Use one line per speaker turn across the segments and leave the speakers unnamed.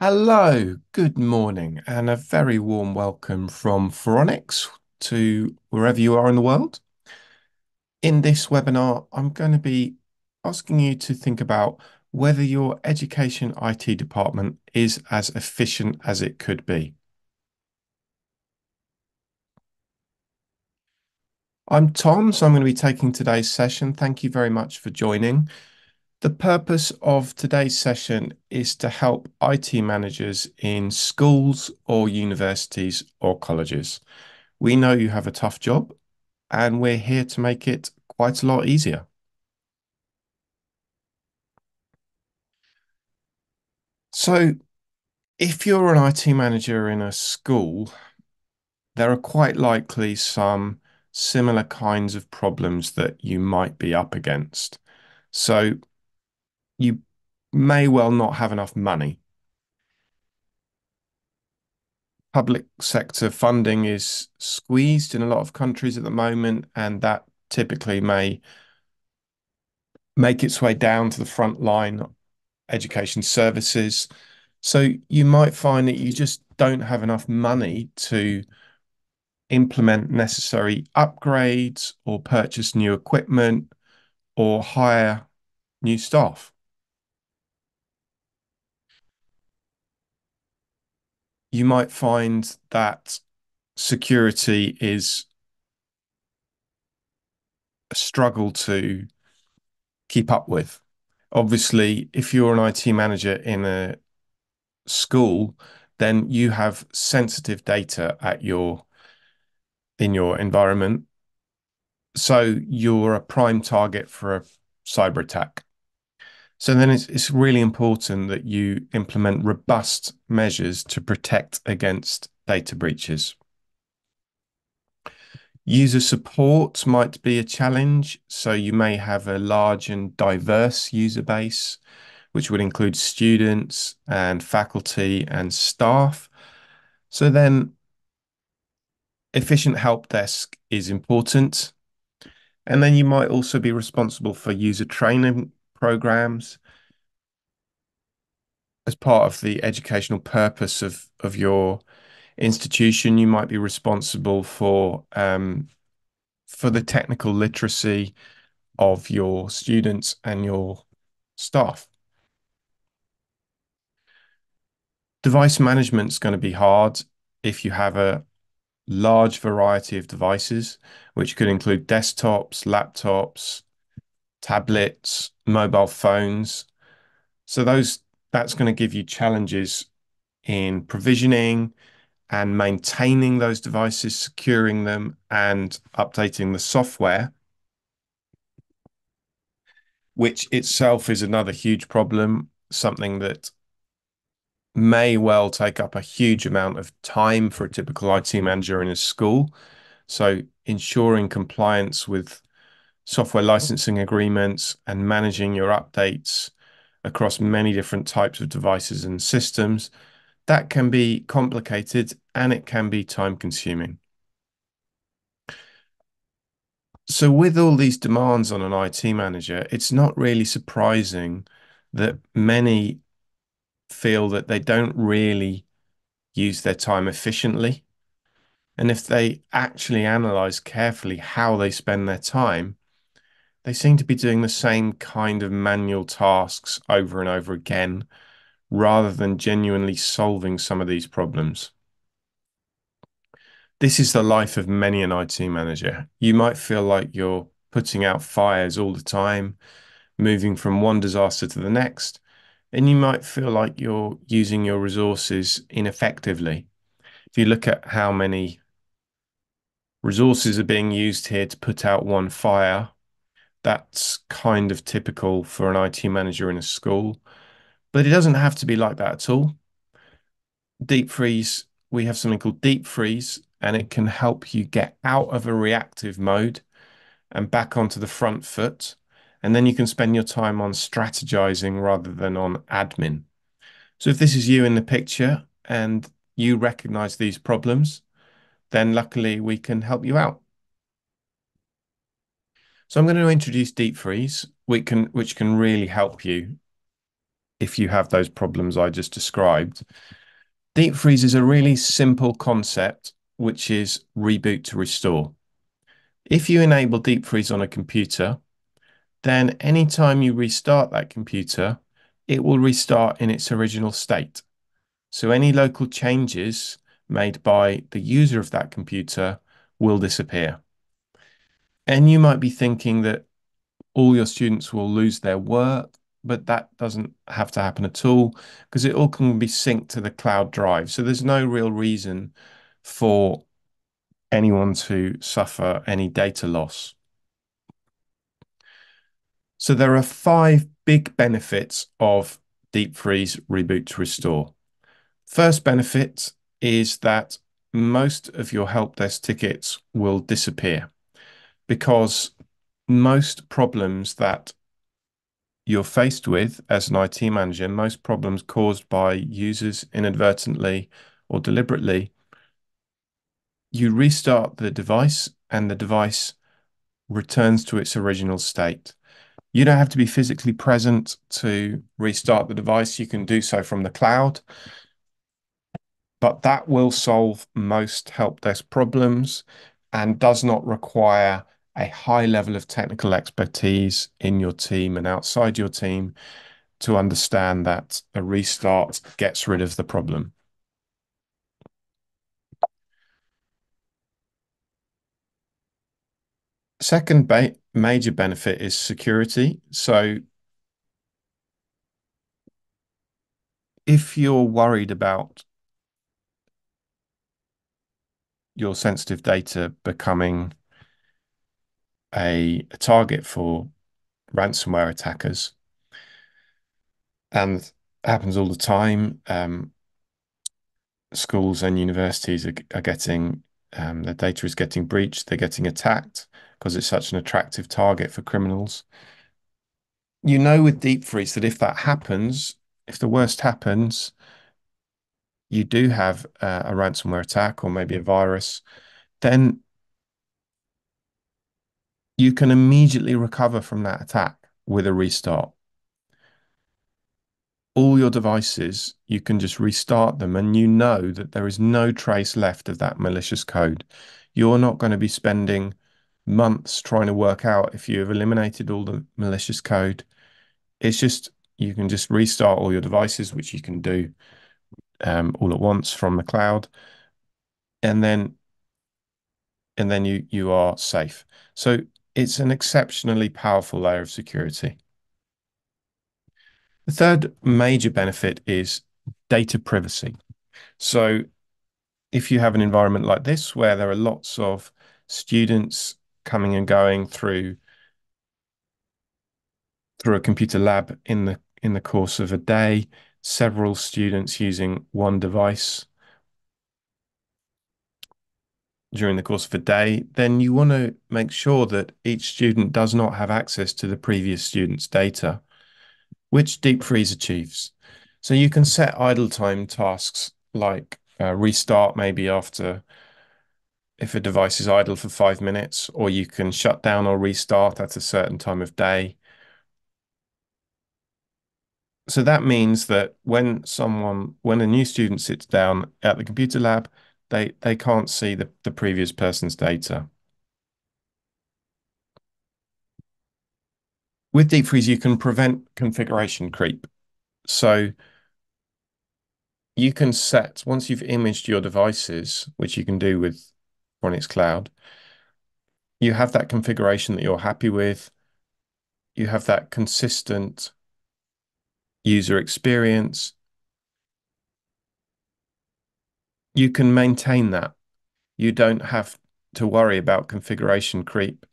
Hello, good morning, and a very warm welcome from Faronics to wherever you are in the world. In this webinar, I'm going to be asking you to think about whether your education IT department is as efficient as it could be. I'm Tom, so I'm going to be taking today's session. Thank you very much for joining. The purpose of today's session is to help IT managers in schools or universities or colleges. We know you have a tough job, and we're here to make it quite a lot easier. So, if you're an IT manager in a school, there are quite likely some similar kinds of problems that you might be up against. So, you may well not have enough money. Public sector funding is squeezed in a lot of countries at the moment, and that typically may make its way down to the front line education services. So you might find that you just don't have enough money to implement necessary upgrades or purchase new equipment or hire new staff. You might find that security is a struggle to keep up with. Obviously, if you're an IT manager in a school, then you have sensitive data at your in your environment. So you're a prime target for a cyber attack. So then it's, it's really important that you implement robust measures to protect against data breaches. User support might be a challenge. So you may have a large and diverse user base, which would include students and faculty and staff. So then efficient help desk is important. And then you might also be responsible for user training programs as part of the educational purpose of, of your institution. You might be responsible for um, for the technical literacy of your students and your staff. Device management is going to be hard if you have a large variety of devices, which could include desktops, laptops, tablets, mobile phones. So those that's going to give you challenges in provisioning and maintaining those devices, securing them, and updating the software, which itself is another huge problem, something that may well take up a huge amount of time for a typical IT manager in a school. So ensuring compliance with software licensing agreements and managing your updates across many different types of devices and systems, that can be complicated and it can be time consuming. So with all these demands on an IT manager, it's not really surprising that many feel that they don't really use their time efficiently. And if they actually analyze carefully how they spend their time, they seem to be doing the same kind of manual tasks over and over again, rather than genuinely solving some of these problems. This is the life of many an IT manager. You might feel like you're putting out fires all the time, moving from one disaster to the next, and you might feel like you're using your resources ineffectively. If you look at how many resources are being used here to put out one fire, that's kind of typical for an IT manager in a school, but it doesn't have to be like that at all. Deep freeze, we have something called deep freeze, and it can help you get out of a reactive mode and back onto the front foot and then you can spend your time on strategizing rather than on admin. So if this is you in the picture and you recognize these problems, then luckily we can help you out. So I'm going to introduce deep freeze, which can which can really help you if you have those problems I just described. Deep freeze is a really simple concept, which is reboot to restore. If you enable deep freeze on a computer, then anytime you restart that computer, it will restart in its original state. So any local changes made by the user of that computer will disappear. And you might be thinking that all your students will lose their work, but that doesn't have to happen at all because it all can be synced to the cloud drive. So there's no real reason for anyone to suffer any data loss. So there are five big benefits of deep freeze reboot to restore. First benefit is that most of your help desk tickets will disappear because most problems that you're faced with as an IT manager, most problems caused by users inadvertently or deliberately, you restart the device and the device returns to its original state. You don't have to be physically present to restart the device. You can do so from the cloud but that will solve most help desk problems and does not require a high level of technical expertise in your team and outside your team to understand that a restart gets rid of the problem. Second major benefit is security. So if you're worried about your sensitive data becoming a, a target for ransomware attackers. And happens all the time. Um, schools and universities are, are getting um, their data is getting breached. They're getting attacked because it's such an attractive target for criminals. You know, with deep freeze, that if that happens, if the worst happens, you do have uh, a ransomware attack or maybe a virus, then you can immediately recover from that attack with a restart. All your devices, you can just restart them and you know that there is no trace left of that malicious code. You're not going to be spending months trying to work out if you have eliminated all the malicious code. It's just, you can just restart all your devices, which you can do um, all at once from the cloud, and then and then you you are safe. So it's an exceptionally powerful layer of security. The third major benefit is data privacy. So if you have an environment like this where there are lots of students coming and going through through a computer lab in the in the course of a day, several students using one device during the course of a day, then you want to make sure that each student does not have access to the previous student's data, which Deep Freeze achieves. So you can set idle time tasks like uh, restart maybe after if a device is idle for five minutes, or you can shut down or restart at a certain time of day so that means that when someone, when a new student sits down at the computer lab, they, they can't see the, the previous person's data. With Deep Freeze, you can prevent configuration creep. So you can set, once you've imaged your devices, which you can do with Faronics Cloud, you have that configuration that you're happy with. You have that consistent user experience. You can maintain that. You don't have to worry about configuration creep.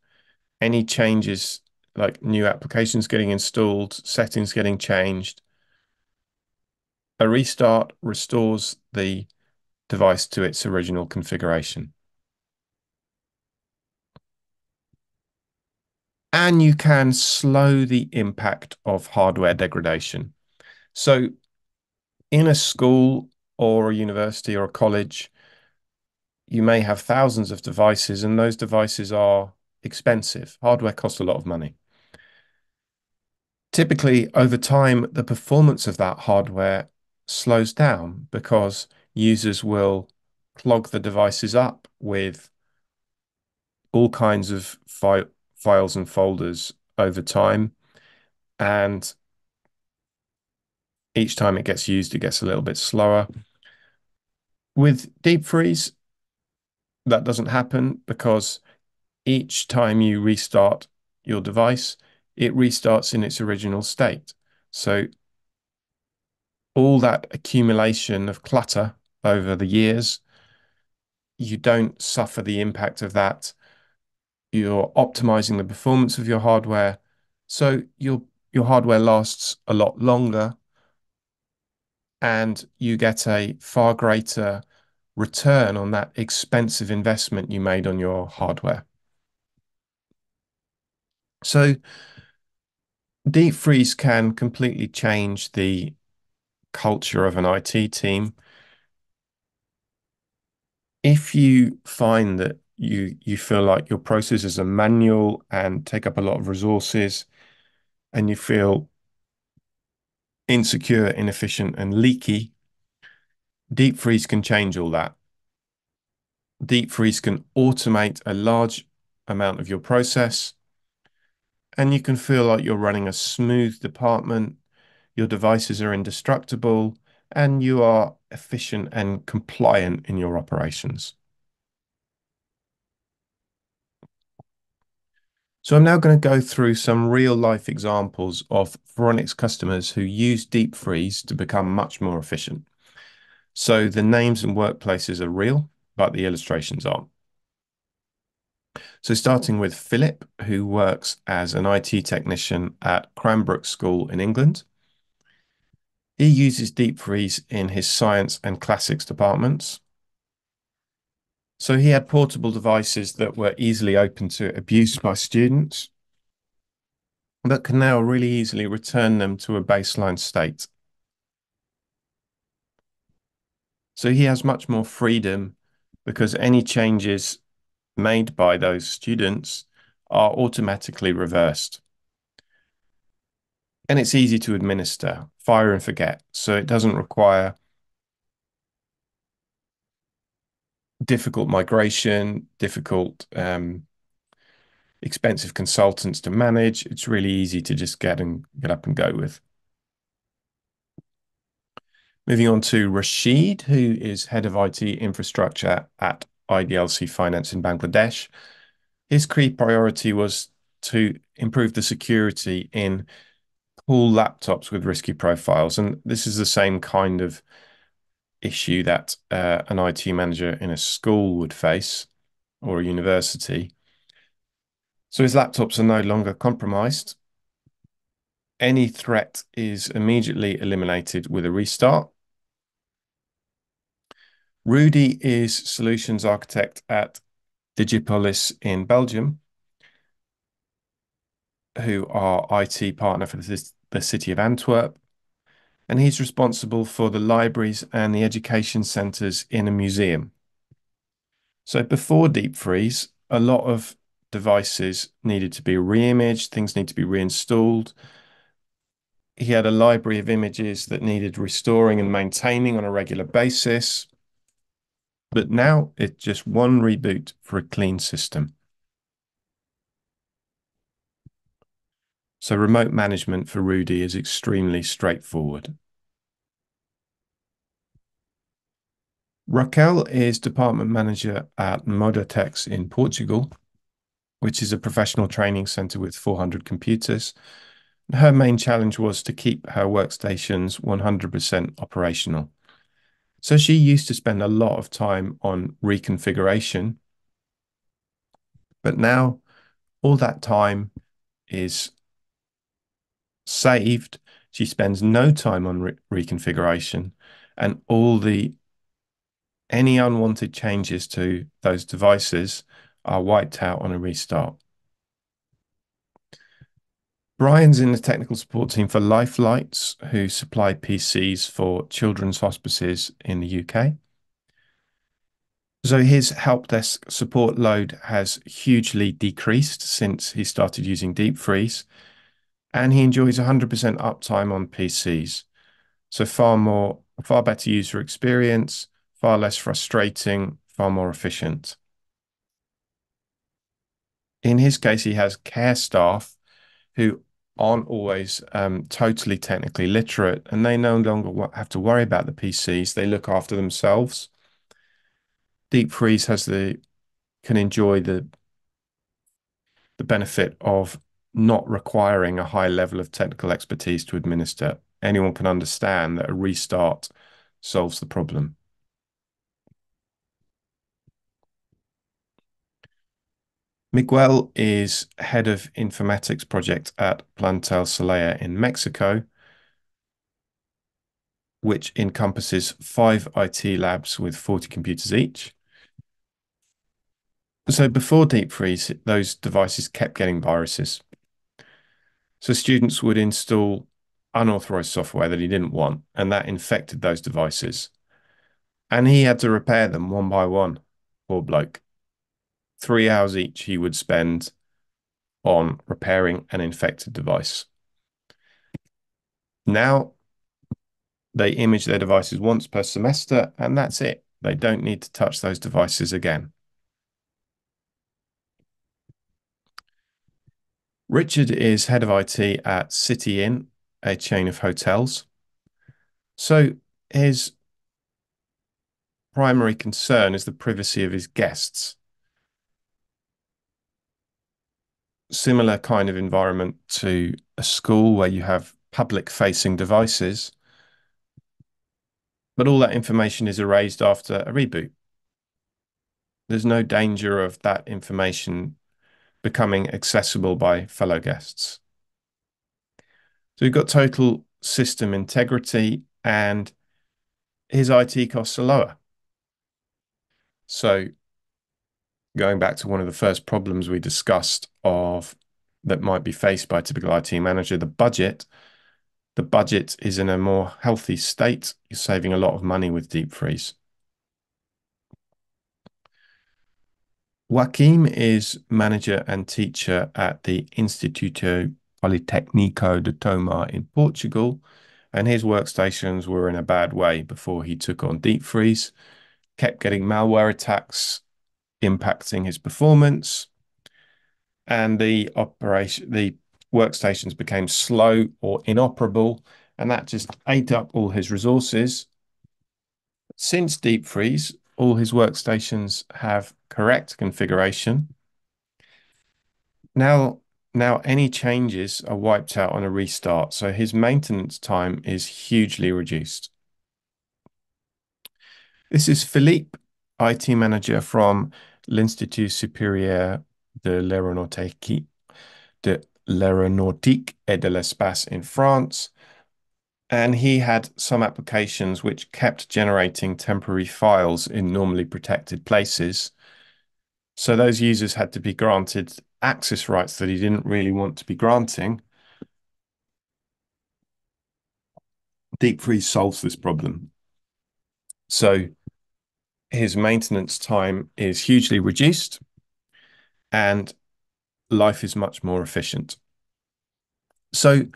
Any changes like new applications getting installed, settings getting changed. A restart restores the device to its original configuration. And you can slow the impact of hardware degradation. So in a school or a university or a college, you may have thousands of devices, and those devices are expensive. Hardware costs a lot of money. Typically, over time, the performance of that hardware slows down because users will clog the devices up with all kinds of fi files and folders over time. And each time it gets used, it gets a little bit slower. With deep freeze, that doesn't happen because each time you restart your device, it restarts in its original state. So all that accumulation of clutter over the years, you don't suffer the impact of that. You're optimizing the performance of your hardware, so your your hardware lasts a lot longer, and you get a far greater return on that expensive investment you made on your hardware. So deep freeze can completely change the culture of an IT team. If you find that you you feel like your processes are manual and take up a lot of resources, and you feel insecure, inefficient, and leaky, deep freeze can change all that. Deep freeze can automate a large amount of your process, and you can feel like you're running a smooth department, your devices are indestructible, and you are efficient and compliant in your operations. So I'm now going to go through some real life examples of Faronics customers who use deep freeze to become much more efficient. So the names and workplaces are real, but the illustrations aren't. So starting with Philip, who works as an IT technician at Cranbrook School in England. He uses deep freeze in his science and classics departments. So he had portable devices that were easily open to abuse by students, but can now really easily return them to a baseline state. So he has much more freedom because any changes made by those students are automatically reversed. And it's easy to administer, fire and forget. So it doesn't require difficult migration, difficult, um, expensive consultants to manage. It's really easy to just get and get up and go with. Moving on to Rashid, who is head of IT infrastructure at IDLC Finance in Bangladesh. His key priority was to improve the security in pool laptops with risky profiles. And this is the same kind of issue that uh, an IT manager in a school would face or a university. So his laptops are no longer compromised. Any threat is immediately eliminated with a restart. Rudy is solutions architect at Digipolis in Belgium, who are IT partner for the, the city of Antwerp. And he's responsible for the libraries and the education centres in a museum. So before deep freeze, a lot of devices needed to be re-imaged, things need to be reinstalled. He had a library of images that needed restoring and maintaining on a regular basis. But now it's just one reboot for a clean system. So remote management for Rudy is extremely straightforward. Raquel is department manager at Modatex in Portugal, which is a professional training center with 400 computers. Her main challenge was to keep her workstations 100% operational. So she used to spend a lot of time on reconfiguration, but now all that time is saved. She spends no time on re reconfiguration and all the any unwanted changes to those devices are wiped out on a restart. Brian's in the technical support team for Lifelites, who supply PCs for children's hospices in the UK. So his help desk support load has hugely decreased since he started using Deep Freeze. And he enjoys 100% uptime on PCs. So far more, far better user experience, far less frustrating, far more efficient. In his case, he has care staff who aren't always um, totally technically literate and they no longer have to worry about the PCs. They look after themselves. Deep Freeze has the can enjoy the the benefit of not requiring a high level of technical expertise to administer. Anyone can understand that a restart solves the problem. Miguel is head of informatics project at Plantel Celaya in Mexico, which encompasses five IT labs with 40 computers each. So before Deep Freeze, those devices kept getting viruses. So students would install unauthorized software that he didn't want, and that infected those devices. And he had to repair them one by one, poor bloke. Three hours each he would spend on repairing an infected device. Now they image their devices once per semester, and that's it. They don't need to touch those devices again. Richard is head of IT at City Inn, a chain of hotels. So his primary concern is the privacy of his guests. Similar kind of environment to a school where you have public facing devices, but all that information is erased after a reboot. There's no danger of that information becoming accessible by fellow guests. So we've got total system integrity and his IT costs are lower. So going back to one of the first problems we discussed of that might be faced by a typical IT manager, the budget, the budget is in a more healthy state. You're saving a lot of money with deep freeze. Joaquim is manager and teacher at the Instituto Politécnico de Tomar in Portugal, and his workstations were in a bad way before he took on Deep Freeze, kept getting malware attacks impacting his performance, and the operation the workstations became slow or inoperable, and that just ate up all his resources. Since Deep Freeze, all his workstations have correct configuration. Now, now any changes are wiped out on a restart, so his maintenance time is hugely reduced. This is Philippe, IT manager from l'Institut Supérieur de l'Aéronautique de l'Aéronautique et de l'Espace in France and he had some applications which kept generating temporary files in normally protected places. So those users had to be granted access rights that he didn't really want to be granting. Deep Freeze solves this problem. So his maintenance time is hugely reduced and life is much more efficient. So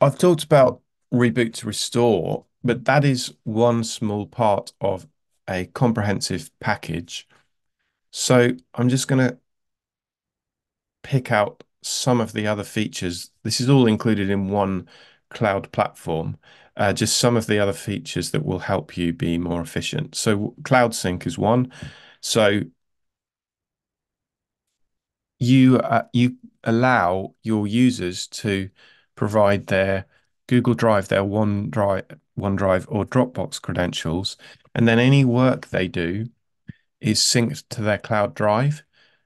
I've talked about reboot to restore, but that is one small part of a comprehensive package. So I'm just going to pick out some of the other features. This is all included in one cloud platform. Uh, just some of the other features that will help you be more efficient. So Cloud Sync is one. So you uh, you allow your users to provide their Google Drive, their OneDrive, OneDrive or Dropbox credentials, and then any work they do is synced to their cloud drive.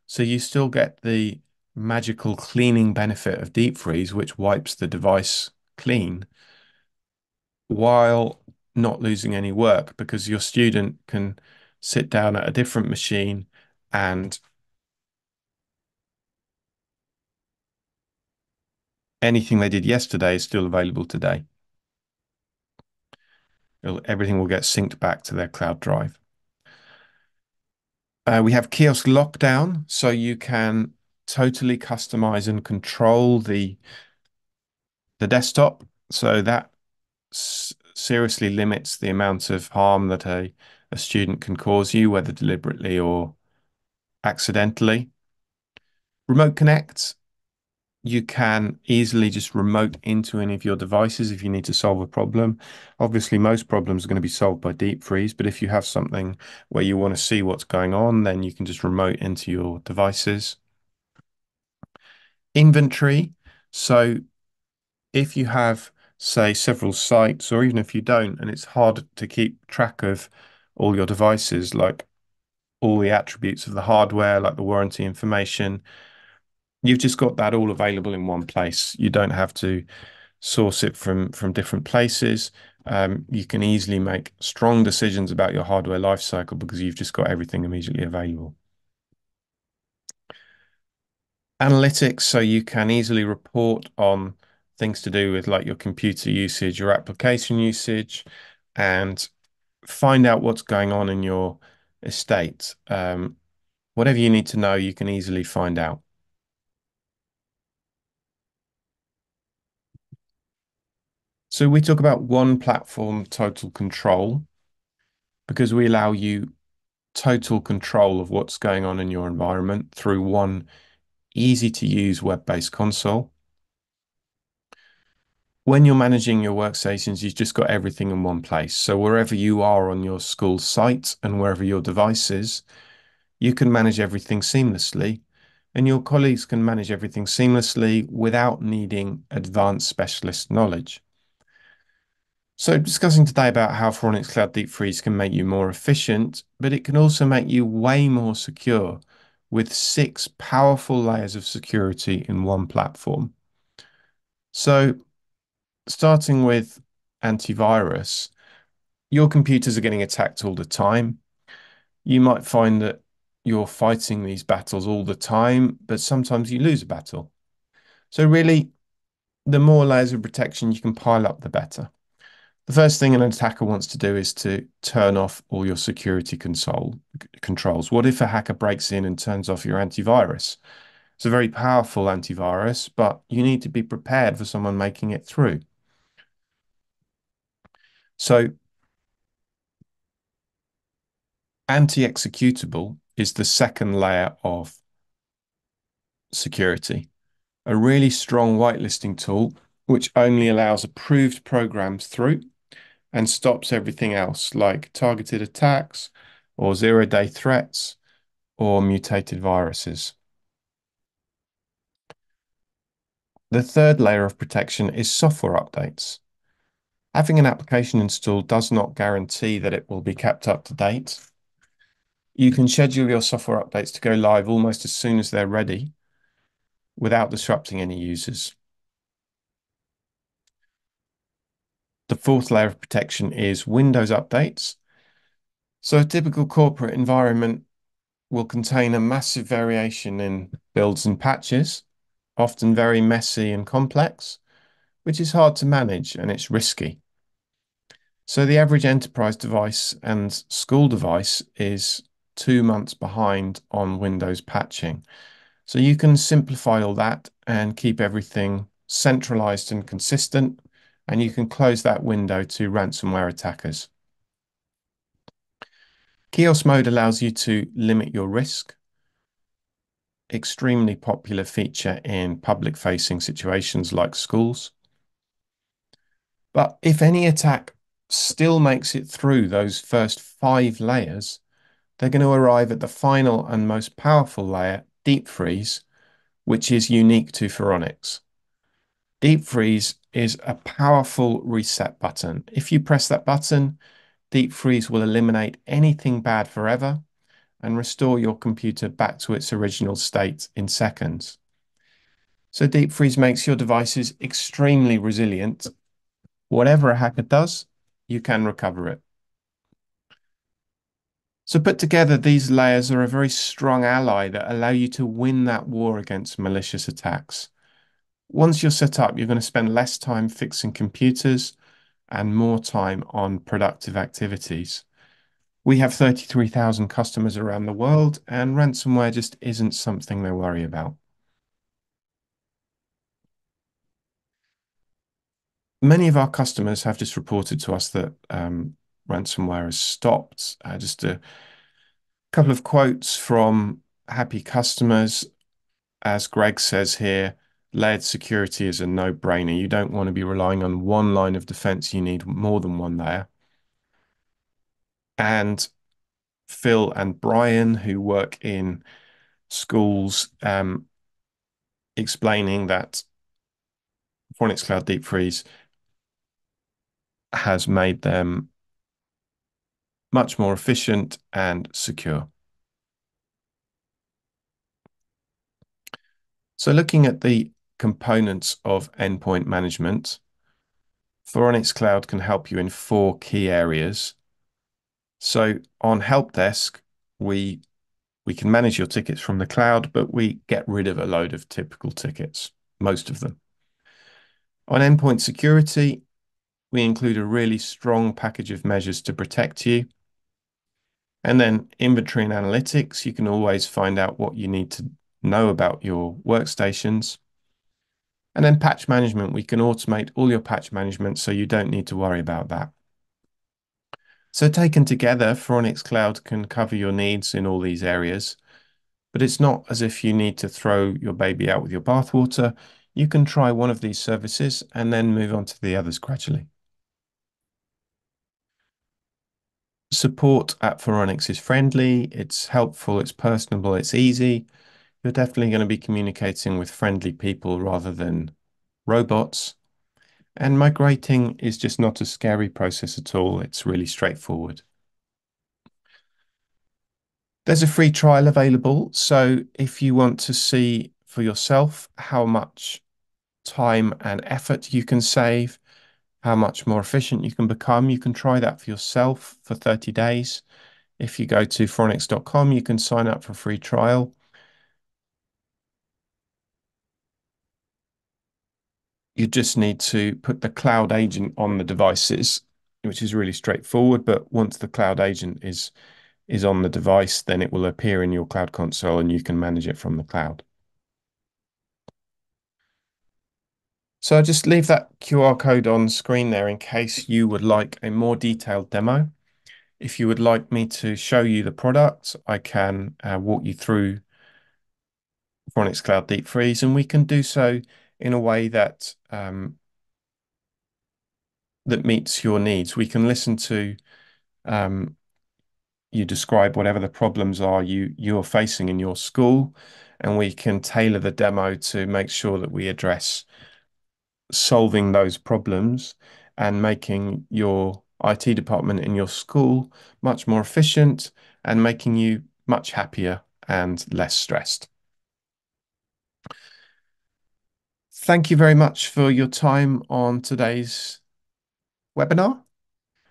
So you still get the magical cleaning benefit of deep freeze, which wipes the device clean while not losing any work because your student can sit down at a different machine and anything they did yesterday is still available today. Everything will get synced back to their cloud drive. Uh, we have kiosk lockdown, so you can totally customize and control the the desktop. So that seriously limits the amount of harm that a, a student can cause you, whether deliberately or accidentally. Remote Connect, you can easily just remote into any of your devices if you need to solve a problem. Obviously, most problems are going to be solved by deep freeze, but if you have something where you want to see what's going on, then you can just remote into your devices. Inventory. So if you have, say, several sites, or even if you don't, and it's hard to keep track of all your devices, like all the attributes of the hardware, like the warranty information, you've just got that all available in one place. You don't have to source it from from different places. Um, you can easily make strong decisions about your hardware lifecycle because you've just got everything immediately available. Analytics, so you can easily report on things to do with like your computer usage, your application usage, and find out what's going on in your estate. Um, whatever you need to know, you can easily find out. So we talk about one platform total control because we allow you total control of what's going on in your environment through one easy to use web-based console. When you're managing your workstations, you've just got everything in one place. So wherever you are on your school site and wherever your device is, you can manage everything seamlessly and your colleagues can manage everything seamlessly without needing advanced specialist knowledge. So discussing today about how Faronics Cloud Deep Freeze can make you more efficient, but it can also make you way more secure with six powerful layers of security in one platform. So starting with antivirus, your computers are getting attacked all the time. You might find that you're fighting these battles all the time, but sometimes you lose a battle. So really, the more layers of protection you can pile up, the better. The first thing an attacker wants to do is to turn off all your security console controls. What if a hacker breaks in and turns off your antivirus? It's a very powerful antivirus, but you need to be prepared for someone making it through. So anti-executable is the second layer of security. A really strong whitelisting tool which only allows approved programs through and stops everything else like targeted attacks or zero-day threats or mutated viruses. The third layer of protection is software updates. Having an application installed does not guarantee that it will be kept up to date. You can schedule your software updates to go live almost as soon as they're ready without disrupting any users. The fourth layer of protection is Windows updates. So a typical corporate environment will contain a massive variation in builds and patches, often very messy and complex, which is hard to manage and it's risky. So the average enterprise device and school device is two months behind on Windows patching. So you can simplify all that and keep everything centralized and consistent and you can close that window to ransomware attackers. Kiosk mode allows you to limit your risk. Extremely popular feature in public-facing situations like schools. But if any attack still makes it through those first five layers, they're going to arrive at the final and most powerful layer, deep freeze, which is unique to Faronics. Deep freeze is a powerful reset button. If you press that button, Deep Freeze will eliminate anything bad forever and restore your computer back to its original state in seconds. So Deep Freeze makes your devices extremely resilient. Whatever a hacker does, you can recover it. So put together, these layers are a very strong ally that allow you to win that war against malicious attacks. Once you're set up, you're going to spend less time fixing computers and more time on productive activities. We have 33,000 customers around the world, and ransomware just isn't something they worry about. many of our customers have just reported to us that um, ransomware has stopped. Uh, just a couple of quotes from happy customers. As Greg says here, layered security is a no-brainer. You don't want to be relying on one line of defense. You need more than one layer. And Phil and Brian, who work in schools, um, explaining that Faronics Cloud Deep Freeze has made them much more efficient and secure. So looking at the components of endpoint management, Faronics Cloud can help you in four key areas. So on help desk, we we can manage your tickets from the cloud, but we get rid of a load of typical tickets, most of them. On endpoint security, we include a really strong package of measures to protect you. And then inventory and analytics, you can always find out what you need to know about your workstations. And then patch management, we can automate all your patch management so you don't need to worry about that. So taken together, Faronics Cloud can cover your needs in all these areas, but it's not as if you need to throw your baby out with your bathwater. You can try one of these services and then move on to the others gradually. Support at Faronics is friendly, it's helpful, it's personable, it's easy. You're definitely going to be communicating with friendly people rather than robots. And migrating is just not a scary process at all. It's really straightforward. There's a free trial available. So if you want to see for yourself how much time and effort you can save, how much more efficient you can become, you can try that for yourself for 30 days. If you go to faronics.com, you can sign up for a free trial. You just need to put the cloud agent on the devices, which is really straightforward. But once the cloud agent is is on the device, then it will appear in your cloud console and you can manage it from the cloud. So I just leave that QR code on screen there in case you would like a more detailed demo. If you would like me to show you the product, I can uh, walk you through Faronics Cloud Deep Freeze, and we can do so in a way that um, that meets your needs. We can listen to um, you describe whatever the problems are you you're facing in your school, and we can tailor the demo to make sure that we address solving those problems and making your IT department in your school much more efficient and making you much happier and less stressed. Thank you very much for your time on today's webinar.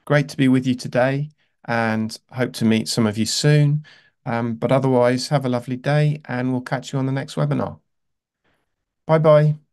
Great to be with you today and hope to meet some of you soon. Um, but otherwise, have a lovely day and we'll catch you on the next webinar. Bye bye.